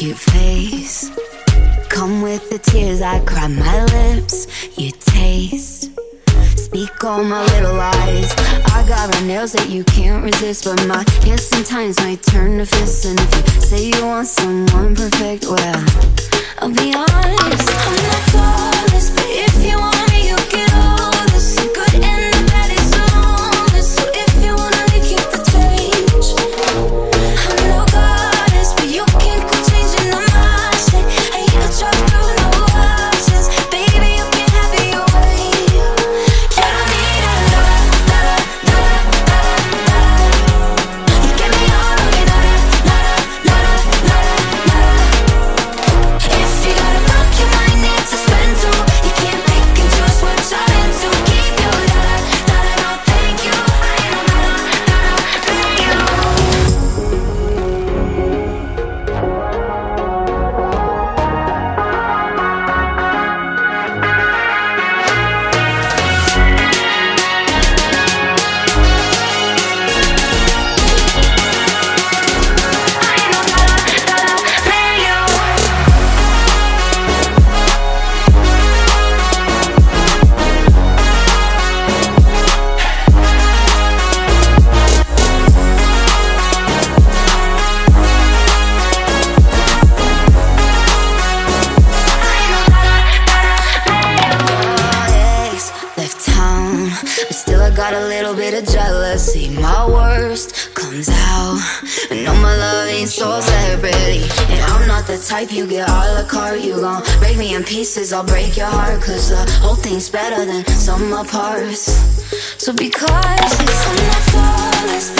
cute face. Come with the tears, I cry my lips. You taste. Speak all my little lies. I got red nails that you can't resist, but my hands sometimes might turn to fists. And if you say you want someone perfect, well, I'll be honest, I'm not little bit of jealousy. My worst comes out, and no, my love ain't so celebrity. And I'm not the type you get a la carte. You gon' break me in pieces, I'll break your heart. Cause the whole thing's better than sum of parts. So because I'm not flawless,